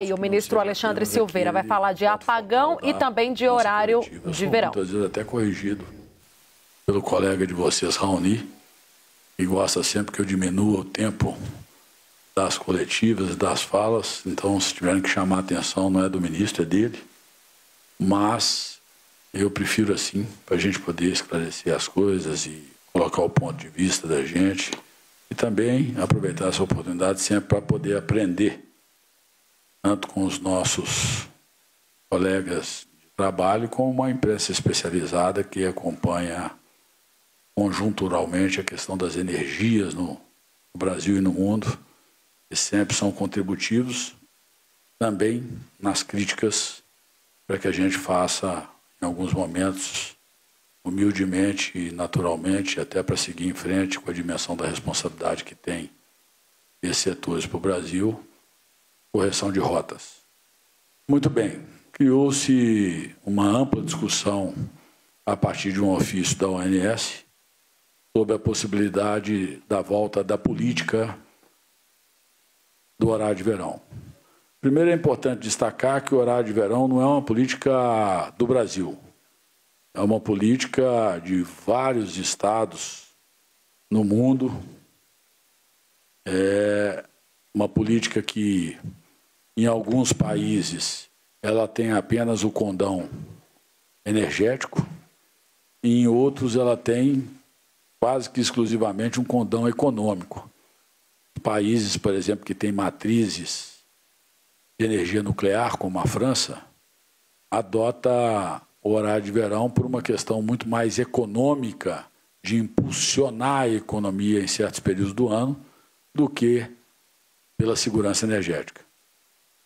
E o ministro Alexandre Silveira vai falar de apagão e também de horário de verão. Muitas vezes até corrigido pelo colega de vocês, Raoni, que gosta sempre que eu diminua o tempo das coletivas, das falas. Então, se tiverem que chamar a atenção, não é do ministro, é dele. Mas eu prefiro assim, para a gente poder esclarecer as coisas e colocar o ponto de vista da gente. E também aproveitar essa oportunidade sempre para poder aprender, tanto com os nossos colegas de trabalho, como uma imprensa especializada que acompanha conjunturalmente a questão das energias no Brasil e no mundo, e sempre são contributivos também nas críticas para que a gente faça, em alguns momentos, humildemente e naturalmente, até para seguir em frente com a dimensão da responsabilidade que tem esses setores para o Brasil, correção de rotas. Muito bem, criou-se uma ampla discussão a partir de um ofício da ONS sobre a possibilidade da volta da política do horário de verão. Primeiro é importante destacar que o horário de verão não é uma política do Brasil. É uma política de vários estados no mundo. É uma política que, em alguns países, ela tem apenas o condão energético, e em outros ela tem quase que exclusivamente um condão econômico. Países, por exemplo, que têm matrizes de energia nuclear, como a França, adota o horário de verão por uma questão muito mais econômica, de impulsionar a economia em certos períodos do ano, do que pela segurança energética.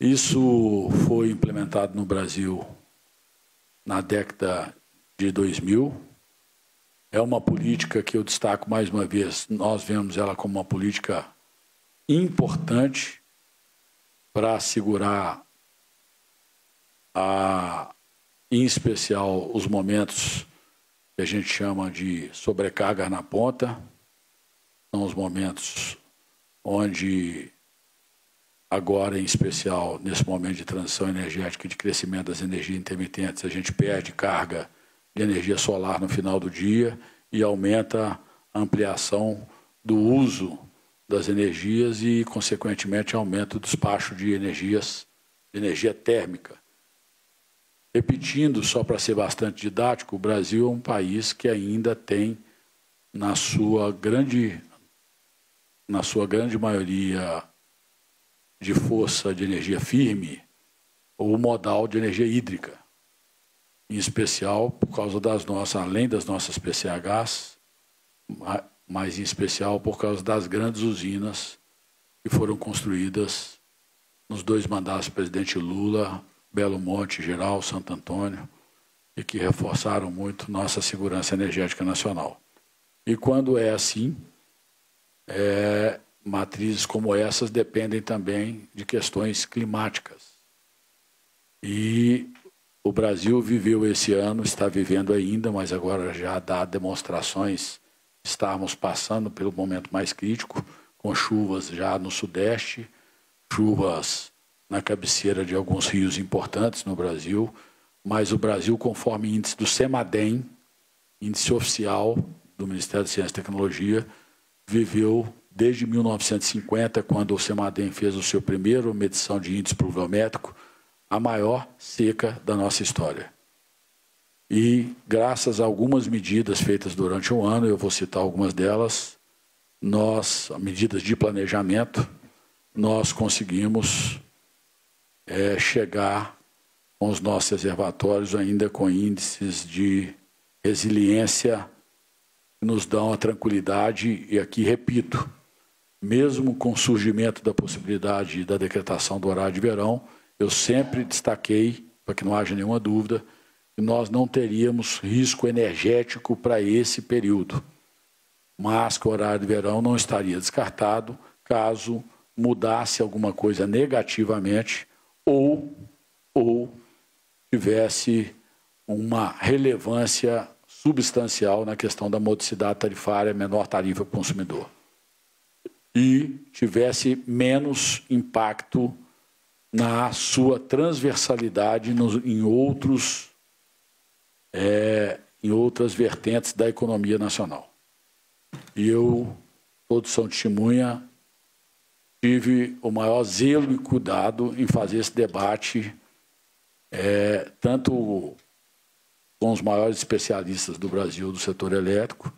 Isso foi implementado no Brasil na década de 2000, é uma política que eu destaco mais uma vez, nós vemos ela como uma política importante para assegurar, a, em especial, os momentos que a gente chama de sobrecarga na ponta, são os momentos onde, agora em especial, nesse momento de transição energética e de crescimento das energias intermitentes, a gente perde carga de energia solar no final do dia e aumenta a ampliação do uso das energias e, consequentemente, aumenta o despacho de energias, de energia térmica. Repetindo, só para ser bastante didático, o Brasil é um país que ainda tem, na sua grande, na sua grande maioria de força de energia firme, o modal de energia hídrica em especial por causa das nossas, além das nossas PCHs, mas em especial por causa das grandes usinas que foram construídas nos dois mandatos do presidente Lula, Belo Monte, Geral, Santo Antônio, e que reforçaram muito nossa segurança energética nacional. E quando é assim, é, matrizes como essas dependem também de questões climáticas. E o Brasil viveu esse ano, está vivendo ainda, mas agora já dá demonstrações. Estamos passando pelo momento mais crítico, com chuvas já no Sudeste, chuvas na cabeceira de alguns rios importantes no Brasil, mas o Brasil, conforme índice do CEMADEM, índice oficial do Ministério de Ciência e Tecnologia, viveu desde 1950, quando o CEMADEM fez o seu primeiro medição de índice pluviométrico, a maior seca da nossa história. E, graças a algumas medidas feitas durante o ano, eu vou citar algumas delas, nós, medidas de planejamento, nós conseguimos é, chegar com os nossos reservatórios ainda com índices de resiliência que nos dão a tranquilidade, e aqui repito, mesmo com o surgimento da possibilidade da decretação do horário de verão, eu sempre destaquei, para que não haja nenhuma dúvida, que nós não teríamos risco energético para esse período, mas que o horário de verão não estaria descartado caso mudasse alguma coisa negativamente ou, ou tivesse uma relevância substancial na questão da modicidade tarifária, menor tarifa para o consumidor. E tivesse menos impacto na sua transversalidade nos, em outros é, em outras vertentes da economia nacional. E eu, todos são testemunha, tive o maior zelo e cuidado em fazer esse debate, é, tanto com os maiores especialistas do Brasil do setor elétrico,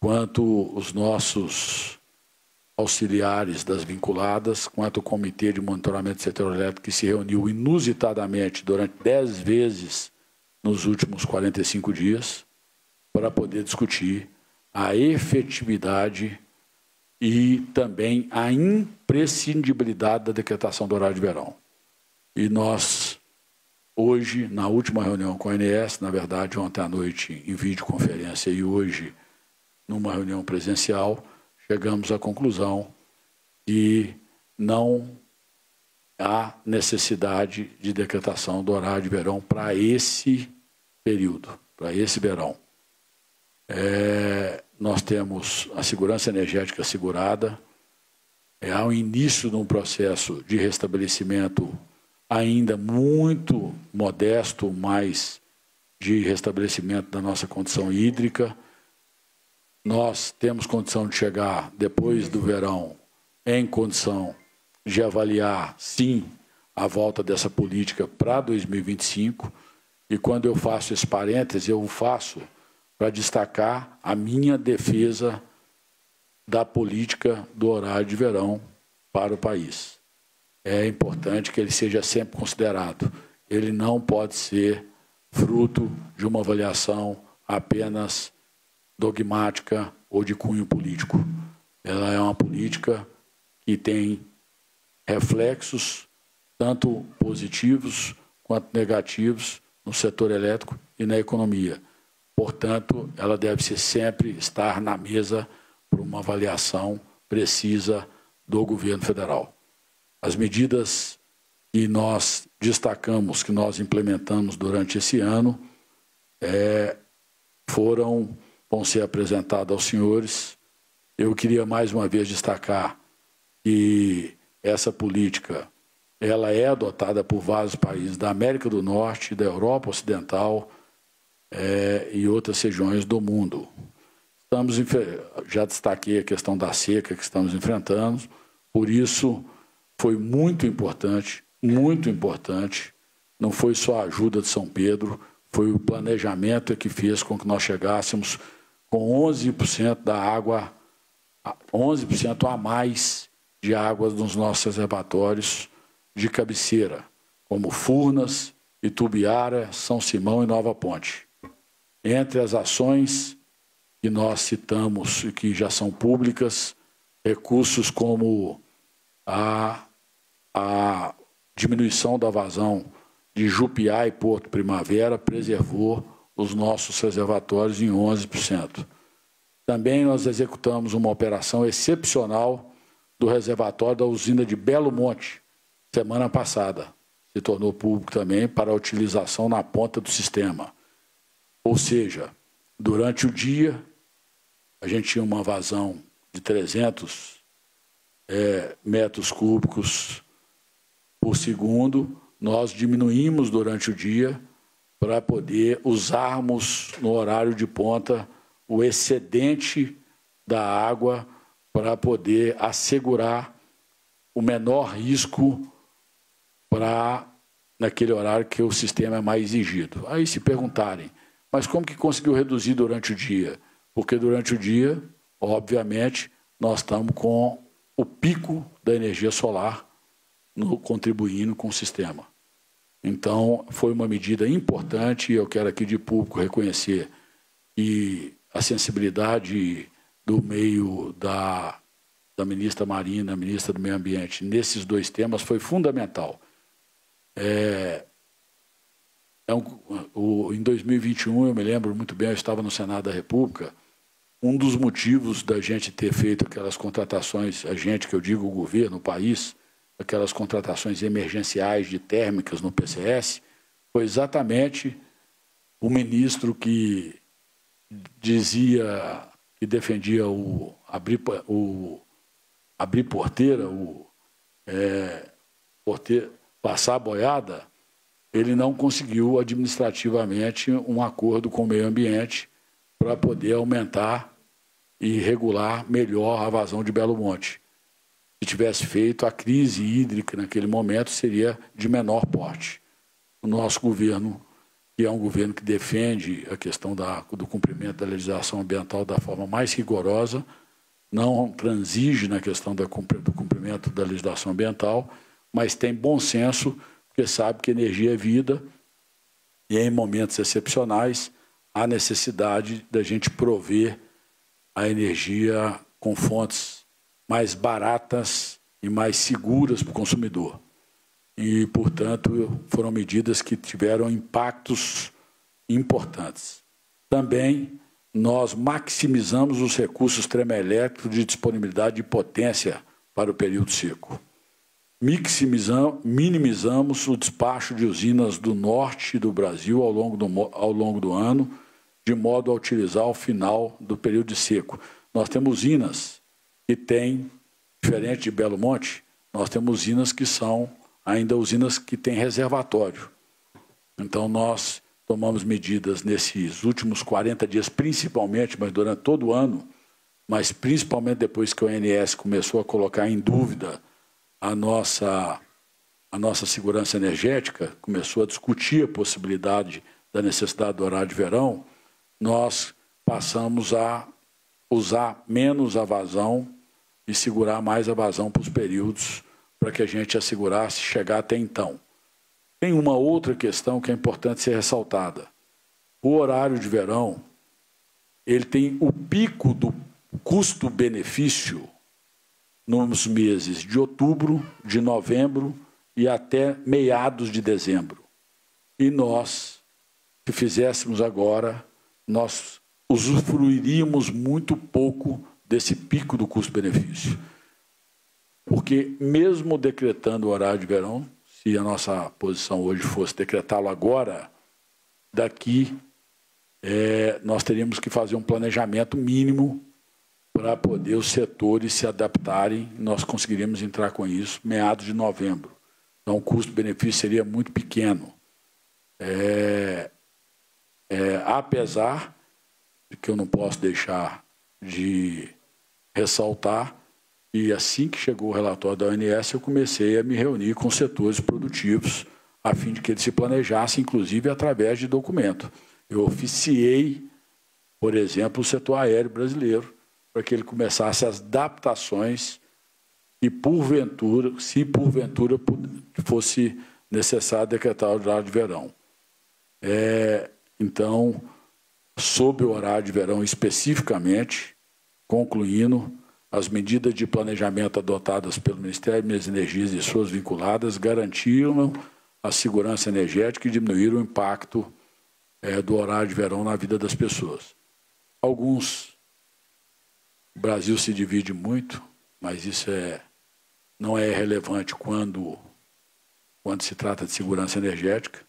quanto os nossos auxiliares das vinculadas, quanto o Comitê de Monitoramento do Setor Elétrico, que se reuniu inusitadamente durante dez vezes nos últimos 45 dias, para poder discutir a efetividade e também a imprescindibilidade da decretação do horário de verão. E nós, hoje, na última reunião com a ANS, na verdade, ontem à noite em videoconferência e hoje numa reunião presencial, chegamos à conclusão que não há necessidade de decretação do horário de verão para esse período, para esse verão. É, nós temos a segurança energética assegurada, é, há o início de um processo de restabelecimento ainda muito modesto, mas de restabelecimento da nossa condição hídrica. Nós temos condição de chegar depois do verão em condição de avaliar, sim, a volta dessa política para 2025. E quando eu faço esse parêntese, eu faço para destacar a minha defesa da política do horário de verão para o país. É importante que ele seja sempre considerado. Ele não pode ser fruto de uma avaliação apenas dogmática ou de cunho político. Ela é uma política que tem reflexos tanto positivos quanto negativos no setor elétrico e na economia. Portanto, ela deve sempre estar na mesa para uma avaliação precisa do governo federal. As medidas que nós destacamos, que nós implementamos durante esse ano, é, foram vão ser apresentadas aos senhores. Eu queria mais uma vez destacar que essa política ela é adotada por vários países da América do Norte, da Europa Ocidental é, e outras regiões do mundo. Estamos já destaquei a questão da seca que estamos enfrentando, por isso foi muito importante, muito importante. Não foi só a ajuda de São Pedro, foi o planejamento que fez com que nós chegássemos com 11% da água, 11% a mais de água nos nossos reservatórios de cabeceira, como Furnas, Itubiara, São Simão e Nova Ponte. Entre as ações que nós citamos e que já são públicas, recursos como a, a diminuição da vazão de Jupiá e Porto Primavera preservou os nossos reservatórios em 11%. Também nós executamos uma operação excepcional do reservatório da usina de Belo Monte, semana passada. Se tornou público também para a utilização na ponta do sistema. Ou seja, durante o dia, a gente tinha uma vazão de 300 é, metros cúbicos por segundo, nós diminuímos durante o dia para poder usarmos no horário de ponta o excedente da água para poder assegurar o menor risco para naquele horário que o sistema é mais exigido. Aí se perguntarem, mas como que conseguiu reduzir durante o dia? Porque durante o dia, obviamente, nós estamos com o pico da energia solar no, contribuindo com o sistema. Então, foi uma medida importante e eu quero aqui de público reconhecer que a sensibilidade do meio da, da ministra Marina, ministra do Meio Ambiente, nesses dois temas foi fundamental. É, é um, o, em 2021, eu me lembro muito bem, eu estava no Senado da República, um dos motivos da gente ter feito aquelas contratações, a gente, que eu digo o governo, o país, aquelas contratações emergenciais de térmicas no PCS, foi exatamente o ministro que dizia que defendia o abrir, o, abrir porteira, o é, porteira, passar a boiada, ele não conseguiu administrativamente um acordo com o meio ambiente para poder aumentar e regular melhor a vazão de Belo Monte. Se tivesse feito, a crise hídrica naquele momento seria de menor porte. O nosso governo, que é um governo que defende a questão da, do cumprimento da legislação ambiental da forma mais rigorosa, não transige na questão do cumprimento da legislação ambiental, mas tem bom senso porque sabe que energia é vida e em momentos excepcionais há necessidade da gente prover a energia com fontes mais baratas e mais seguras para o consumidor. E, portanto, foram medidas que tiveram impactos importantes. Também nós maximizamos os recursos termoelétricos de disponibilidade de potência para o período seco minimizamos o despacho de usinas do norte do Brasil ao longo do, ao longo do ano, de modo a utilizar o final do período de seco. Nós temos usinas que têm, diferente de Belo Monte, nós temos usinas que são ainda usinas que têm reservatório. Então, nós tomamos medidas nesses últimos 40 dias, principalmente, mas durante todo o ano, mas principalmente depois que o ONS começou a colocar em dúvida a nossa, a nossa segurança energética, começou a discutir a possibilidade da necessidade do horário de verão, nós passamos a usar menos a vazão e segurar mais a vazão para os períodos para que a gente assegurasse chegar até então. Tem uma outra questão que é importante ser ressaltada. O horário de verão, ele tem o pico do custo-benefício nos meses de outubro, de novembro e até meados de dezembro. E nós, se fizéssemos agora, nós usufruiríamos muito pouco desse pico do custo-benefício. Porque, mesmo decretando o horário de verão, se a nossa posição hoje fosse decretá-lo agora, daqui é, nós teríamos que fazer um planejamento mínimo para poder os setores se adaptarem. Nós conseguiríamos entrar com isso meados de novembro. Então, o custo-benefício seria muito pequeno. É, é, apesar que eu não posso deixar de ressaltar e assim que chegou o relatório da ONS, eu comecei a me reunir com setores produtivos a fim de que eles se planejassem, inclusive através de documento. Eu oficiei, por exemplo, o setor aéreo brasileiro, para que ele começasse as adaptações e porventura, se porventura fosse necessário decretar o horário de verão. É, então, sob o horário de verão especificamente, concluindo, as medidas de planejamento adotadas pelo Ministério das Energias e suas vinculadas garantiram a segurança energética e diminuíram o impacto é, do horário de verão na vida das pessoas. Alguns o Brasil se divide muito, mas isso é, não é relevante quando, quando se trata de segurança energética.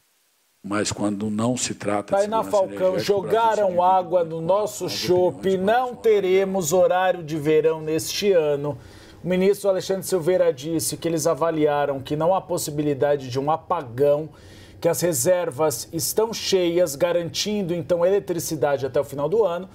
Mas quando não se trata de segurança Falcão, jogaram água no nosso chope, não teremos horário de verão neste ano. O ministro Alexandre Silveira disse que eles avaliaram que não há possibilidade de um apagão, que as reservas estão cheias, garantindo então eletricidade até o final do ano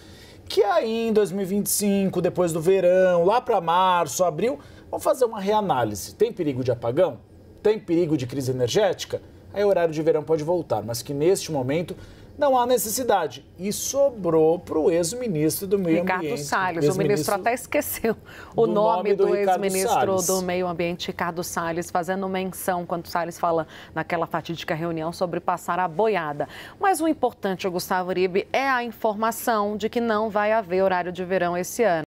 que aí em 2025, depois do verão, lá para março, abril, vamos fazer uma reanálise. Tem perigo de apagão? Tem perigo de crise energética? Aí o horário de verão pode voltar, mas que neste momento não há necessidade. E sobrou para o ex-ministro do Meio Ricardo Ambiente. Ricardo Salles, o ministro até esqueceu o do nome, nome do, do ex-ministro do Meio Ambiente, Ricardo Salles, fazendo menção quando Salles fala naquela fatídica reunião sobre passar a boiada. Mas o importante, Gustavo Uribe, é a informação de que não vai haver horário de verão esse ano.